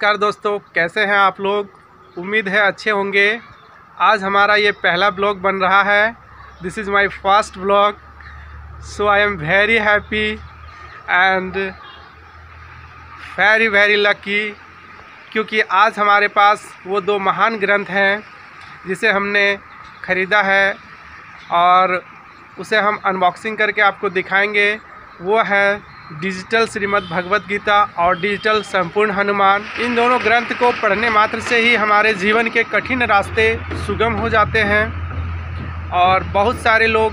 नमस्कार दोस्तों, कैसे हैं आप लोग? उम्मीद है अच्छे होंगे। आज हमारा ये पहला ब्लॉग बन रहा है। This is my first blog so I am very happy and very very lucky क्योंकि आज हमारे पास वो दो महान ग्रंथ हैं, जिसे हमने ख़रीदा है और उसे हम अनबॉक्सिंग करके आपको दिखाएँगे। वो है डिजिटल श्रीमद् भगवत गीता और डिजिटल संपूर्ण हनुमान, इन दोनों ग्रंथ को पढ़ने मात्र से ही हमारे जीवन के कठिन रास्ते सुगम हो जाते हैं। और बहुत सारे लोग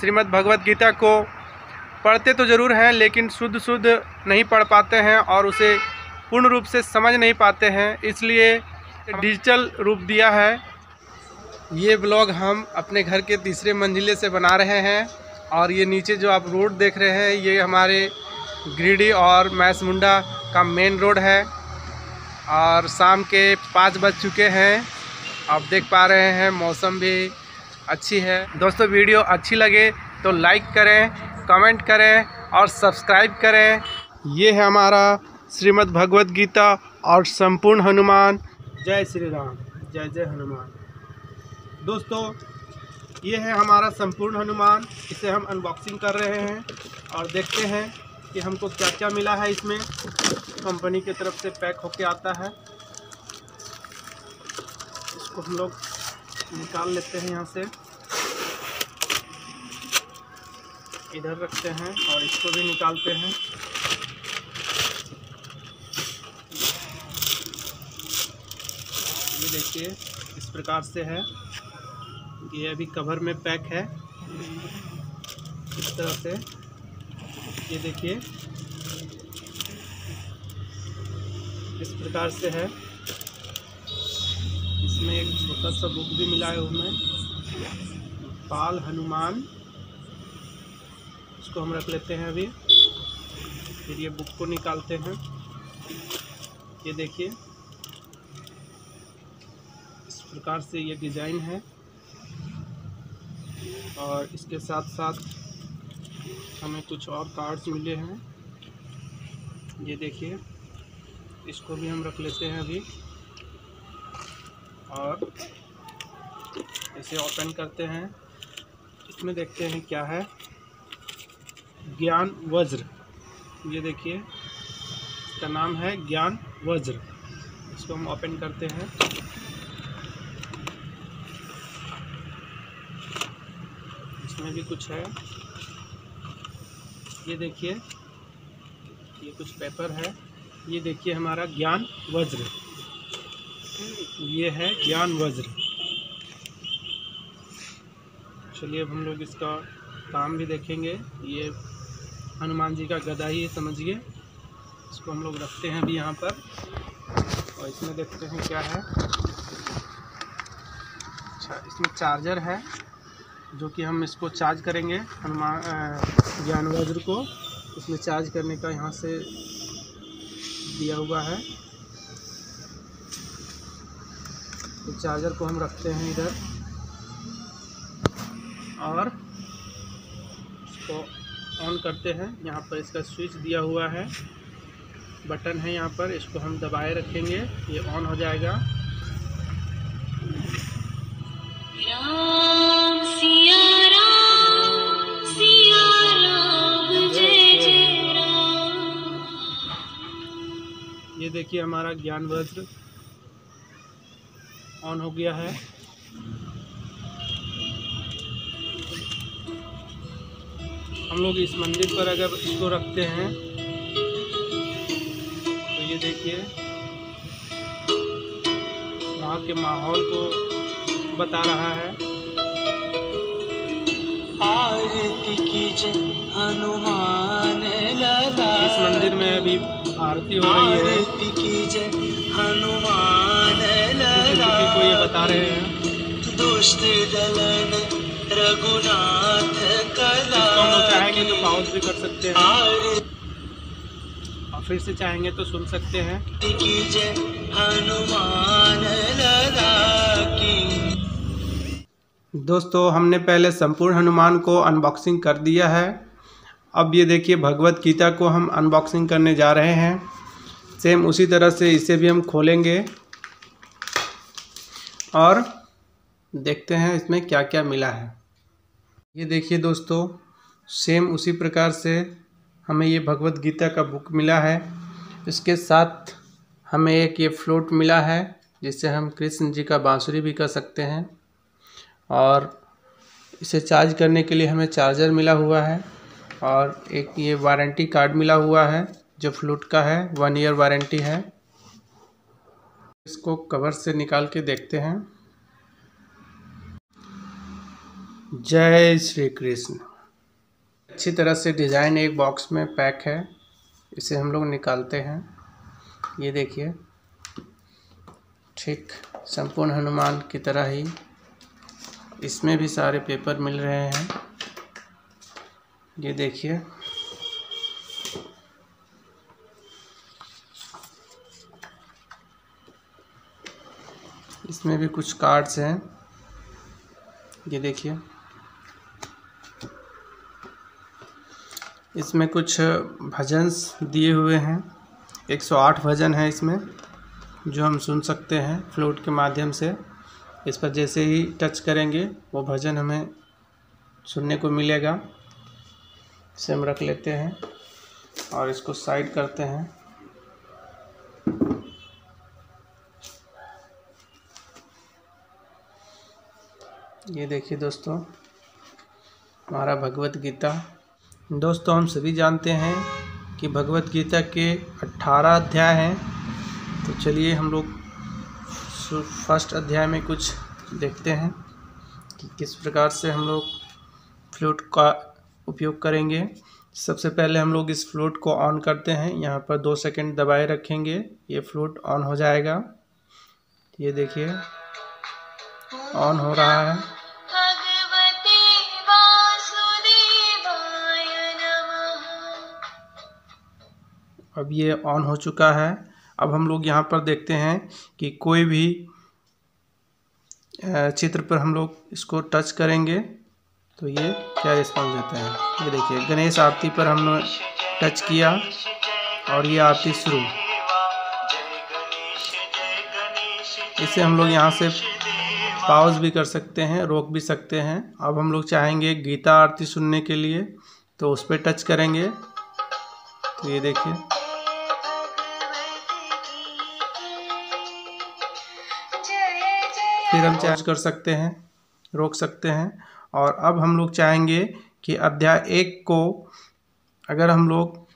श्रीमद् भगवत गीता को पढ़ते तो ज़रूर हैं, लेकिन शुद्ध शुद्ध नहीं पढ़ पाते हैं और उसे पूर्ण रूप से समझ नहीं पाते हैं। इसलिए डिजिटल रूप दिया है। ये ब्लॉग हम अपने घर के तीसरे मंजिले से बना रहे हैं। और ये नीचे जो आप रोड देख रहे हैं, ये हमारे गिरिडीह और मैस मुंडा का मेन रोड है। और शाम के पाँच बज चुके हैं। आप देख पा रहे हैं, मौसम भी अच्छी है। दोस्तों, वीडियो अच्छी लगे तो लाइक करें, कमेंट करें और सब्सक्राइब करें। ये है हमारा श्रीमद् भगवत गीता और संपूर्ण हनुमान। जय श्री राम, जय जय हनुमान। दोस्तों ये है हमारा संपूर्ण हनुमान, इसे हम अनबॉक्सिंग कर रहे हैं और देखते हैं कि हमको क्या क्या मिला है इसमें। कंपनी की तरफ़ से पैक होके आता है। इसको हम लोग निकाल लेते हैं यहाँ से। इधर रखते हैं और इसको भी निकालते हैं। ये देखिए, इस प्रकार से है। ये अभी कवर में पैक है। इस तरह से। ये देखिए। इस प्रकार से है। इसमें एक छोटा सा बुक भी मिला है उसमें पाल हनुमान। इसको हम रख लेते हैं अभी। फिर ये बुक को निकालते हैं। ये देखिए। इस प्रकार से ये डिज़ाइन है। और इसके साथ साथ हमें कुछ और कार्ड्स मिले हैं। ये देखिए, इसको भी हम रख लेते हैं अभी। और इसे ओपन करते हैं। इसमें देखते हैं क्या है। ज्ञान वज्र। ये देखिए, इसका नाम है ज्ञान वज्र। इसको हम ओपन करते हैं। इसमें भी कुछ है। ये देखिए, ये कुछ पेपर है। ये देखिए हमारा ज्ञान वज्र। ये है ज्ञान वज्र। चलिए अब हम लोग इसका काम भी देखेंगे। ये हनुमान जी का गदा ही समझिए। इसको हम लोग रखते हैं अभी यहाँ पर। और इसमें देखते हैं क्या है। अच्छा इसमें चार्जर है। जो कि हम इसको चार्ज करेंगे, हनुमान ज्ञान वज्र को। इसमें चार्ज करने का यहाँ से दिया हुआ है। तो चार्जर को हम रखते हैं इधर। और इसको ऑन करते हैं। यहाँ पर इसका स्विच दिया हुआ है। बटन है यहाँ पर, इसको हम दबाए रखेंगे। ये ऑन हो जाएगा। ये देखिए हमारा ज्ञान वज्र ऑन हो गया है। हम लोग इस मंदिर पर अगर इसको रखते हैं तो ये देखिए वहाँ के माहौल को बता रहा है। आरती कीजिए हनुमान लला इस मंदिर में अभी आरती हो रही है। हनुमान को ये बता रहे हैं। दुष्ट दलन रघुनाथ कला हम लोग चाहेंगे तो पाउज भी कर सकते हैं। और फिर से चाहेंगे तो सुन सकते हैं। हनुमान लला की। दोस्तों हमने पहले संपूर्ण हनुमान को अनबॉक्सिंग कर दिया है। अब ये देखिए, भगवत गीता को हम अनबॉक्सिंग करने जा रहे हैं। सेम उसी तरह से इसे भी हम खोलेंगे। और देखते हैं इसमें क्या क्या मिला है। ये देखिए दोस्तों सेम उसी प्रकार से हमें ये भगवत गीता का बुक मिला है। इसके साथ हमें एक ये फ्लोट मिला है जिससे हम कृष्ण जी का बांसुरी भी कर सकते हैं। और इसे चार्ज करने के लिए हमें चार्जर मिला हुआ है। और एक ये वारंटी कार्ड मिला हुआ है, जो फ्लूट का है, वन ईयर वारंटी है। इसको कवर से निकाल के देखते हैं। जय श्री कृष्ण। अच्छी तरह से डिज़ाइन एक बॉक्स में पैक है। इसे हम लोग निकालते हैं। ये देखिए। ठीक, संपूर्ण हनुमान की तरह ही इसमें भी सारे पेपर मिल रहे हैं। ये देखिए। इसमें भी कुछ कार्ड्स हैं। ये देखिए। इसमें कुछ भजन्स दिए हुए हैं। 108 भजन है इसमें, जो हम सुन सकते हैं फ्लूट के माध्यम से। इस पर जैसे ही टच करेंगे, वो भजन हमें सुनने को मिलेगा। इसे हम रख लेते हैं और इसको साइड करते हैं। ये देखिए दोस्तों, हमारा भगवत गीता। दोस्तों, हम सभी जानते हैं कि भगवत गीता के 18 अध्याय हैं। तो चलिए हम लोग फ़र्स्ट अध्याय में कुछ देखते हैं कि किस प्रकार से हम लोग फ्लूट का उपयोग करेंगे। सबसे पहले हम लोग इस फ्लूट को ऑन करते हैं। यहाँ पर दो सेकंड दबाए रखेंगे। ये फ्लूट ऑन हो जाएगा। ये देखिए ऑन हो रहा है। अब ये ऑन हो चुका है। अब हम लोग यहाँ पर देखते हैं कि कोई भी चित्र पर हम लोग इसको टच करेंगे। तो ये क्या रिस्पॉन्स देता है? ये देखिए, गणेश आरती पर हमने टच किया और ये आरती शुरू। इसे हम लोग यहाँ से पाउज भी कर सकते हैं, रोक भी सकते हैं। अब हम लोग चाहेंगे गीता आरती सुनने के लिए तो उस पर टच करेंगे। तो ये देखिए। फिर हम चार्ज कर सकते हैं, रोक सकते हैं। और अब हम लोग चाहेंगे कि अध्याय एक को अगर हम लोग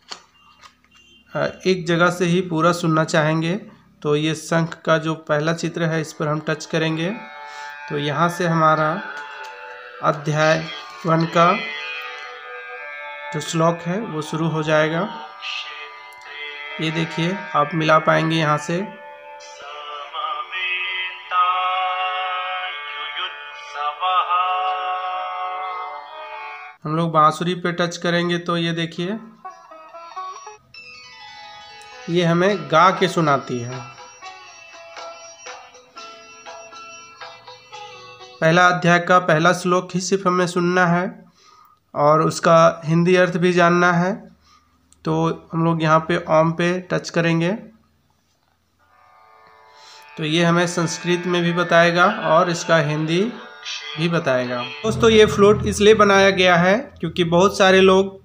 एक जगह से ही पूरा सुनना चाहेंगे तो ये शंख का जो पहला चित्र है, इस पर हम टच करेंगे। तो यहाँ से हमारा अध्याय वन का जो श्लोक है, वो शुरू हो जाएगा। ये देखिए, आप मिला पाएँगे यहाँ से। हम लोग बांसुरी पे टच करेंगे तो ये देखिए। ये हमें गा के सुनाती है। पहला अध्याय का पहला श्लोक ही सिर्फ़ हमें सुनना है और उसका हिंदी अर्थ भी जानना है। तो हम लोग यहाँ पे ओम पे टच करेंगे। तो ये हमें संस्कृत में भी बताएगा और इसका हिंदी भी बताएगा। दोस्तों, ये फ्लोट इसलिए बनाया गया है क्योंकि बहुत सारे लोग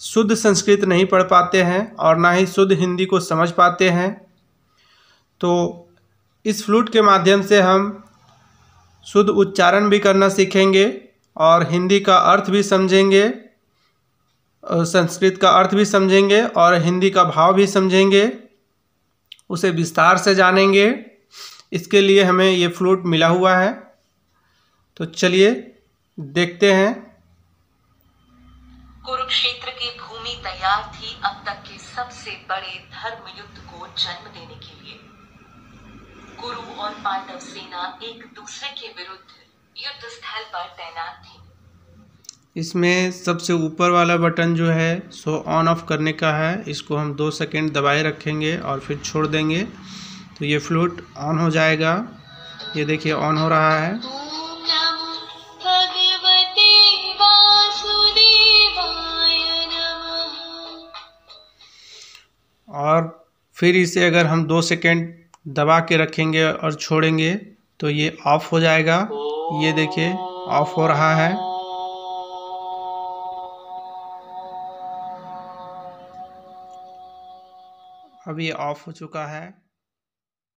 शुद्ध संस्कृत नहीं पढ़ पाते हैं और ना ही शुद्ध हिंदी को समझ पाते हैं। तो इस फ्लूट के माध्यम से हम शुद्ध उच्चारण भी करना सीखेंगे और हिंदी का अर्थ भी समझेंगे संस्कृत का अर्थ भी समझेंगे और हिंदी का भाव भी समझेंगे, उसे विस्तार से जानेंगे। इसके लिए हमें ये फ्लूट मिला हुआ है। तो चलिए देखते हैं। कुरुक्षेत्र की भूमि तैयार थी अब तक के सबसे बड़े धर्म युद्ध को जन्म देने के लिए। कुरु और पांडव सेना एक दूसरे के विरुद्ध युद्ध स्थल पर तैनात थी। इसमें सबसे ऊपर वाला बटन जो है सो ऑन ऑफ़ करने का है। इसको हम दो सेकेंड दबाए रखेंगे और फिर छोड़ देंगे। तो ये फ्लूट ऑन हो जाएगा। ये देखिए ऑन हो रहा है। और फिर इसे अगर हम दो सेकेंड दबा के रखेंगे और छोड़ेंगे तो ये ऑफ़ हो जाएगा। ये देखिए, ऑफ़ हो रहा है। अब ये ऑफ़ हो चुका है।